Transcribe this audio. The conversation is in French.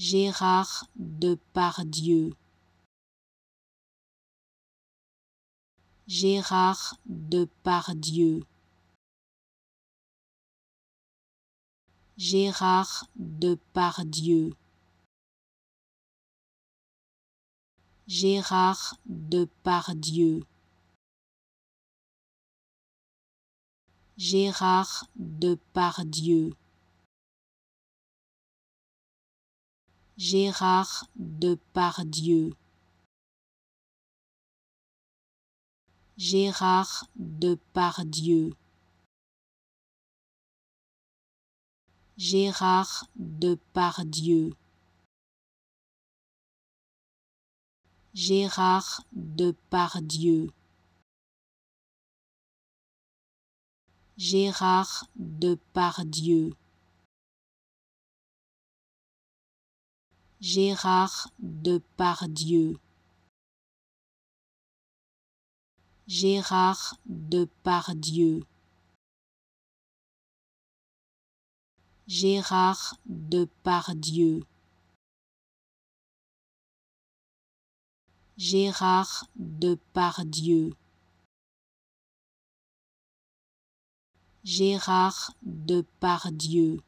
Gérard Depardieu. Gérard Depardieu. Gérard Depardieu. Gérard Depardieu. Gérard Depardieu. Gérard Depardieu. Gérard Depardieu. Gérard Depardieu. Gérard Depardieu. Gérard Depardieu. Gérard Depardieu. Gérard Depardieu. Gérard Depardieu. Gérard Depardieu. Gérard Depardieu.